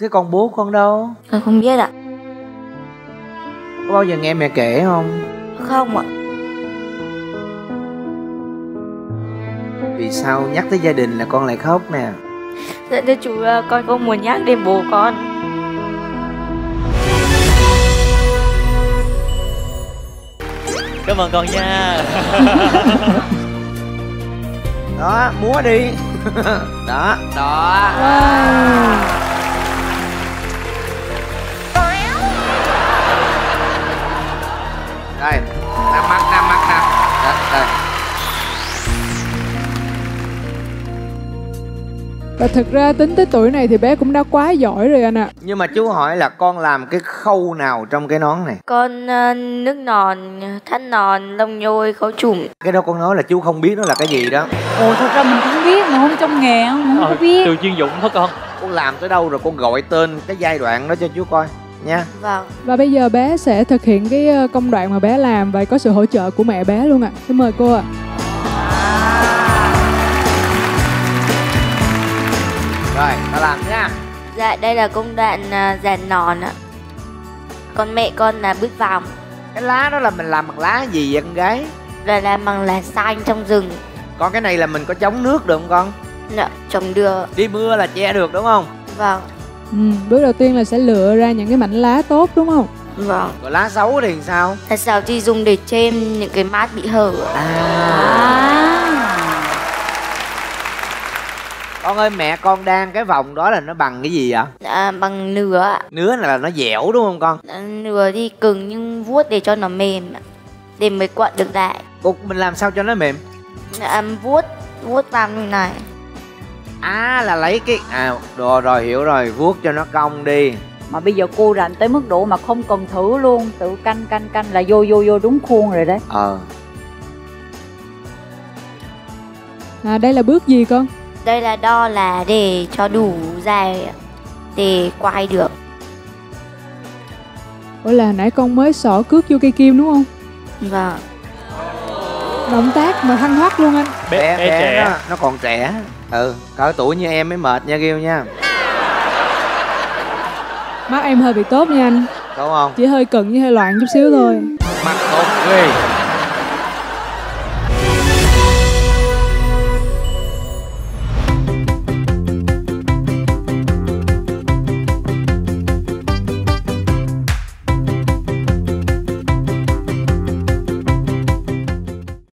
thế còn bố con đâu? Con không biết ạ. Có bao giờ nghe mẹ kể không? Không ạ. Vì sao nhắc tới gia đình là con lại khóc nè? Dạ thưa chú con không muốn nhắc đến bố con. Cảm ơn con nha. Đó múa đi. Đó đó. Đây đây. Và thực ra tính tới tuổi này thì bé cũng đã quá giỏi rồi anh ạ. Nhưng mà chú hỏi là con làm cái khâu nào trong cái nón này? Con ờ, nước nòn, thắt nòn, lông nhôi, khấu trùm cái đó con nói là chú không biết nó là cái gì đó. Ồ thật ra mình cũng biết mà không trong nghề không không có Ờ, biết. từ chuyên dụng đó con con làm tới đâu rồi con gọi tên cái giai đoạn đó cho chú coi nha. Vâng. Và bây giờ bé sẽ thực hiện cái ờ, công đoạn mà bé làm Và có sự hỗ trợ của mẹ bé luôn ạ. Xin mời cô ạ. Rồi ta làm nha Dạ đây là công đoạn ờ, dàn nòn ạ. Còn mẹ con là bứt vòng cái lá đó là mình làm bằng lá gì vậy con gái? Là làm bằng lá xanh trong rừng. Con cái này là mình có chống nước được không con? Dạ, trồng đưa đi mưa là che được đúng không? Vâng, ừ, Bước đầu tiên là sẽ lựa ra những cái mảnh lá tốt đúng không? Vâng. Rồi lá xấu thì sao? Thật sao thì dùng để chêm những cái mát bị hở? Ạ. con ơi mẹ con đang cái vòng đó là nó bằng cái gì vậy? Dạ, bằng nửa. Ạ nứa là nó dẻo đúng không con? Dạ, Nửa thì cứng nhưng vuốt để cho nó mềm. Để mới quặn được lại. Cô mình làm sao cho nó mềm? Dạ, vuốt, vuốt vào như này à là lấy cái à rồi rồi hiểu rồi vuốt cho nó cong đi. Mà bây giờ cô rành tới mức độ mà không cần thử luôn tự canh canh canh là vô vô vô đúng khuôn rồi đấy. Ờ. À, Đây là bước gì con? Đây là đo là để cho đủ dài để quay được. Ủa là nãy con mới xỏ cước vô cây kim đúng không? Vâng Động tác mà thanh thoát luôn anh. Bé, bé, trẻ. nó, nó còn trẻ. Ừ cỡ tuổi như em mới mệt nha kêu nha. Mắt em hơi bị tốt nha anh. Đúng không? Chỉ hơi cận với hơi loạn chút xíu thôi. Mặt tốt ghê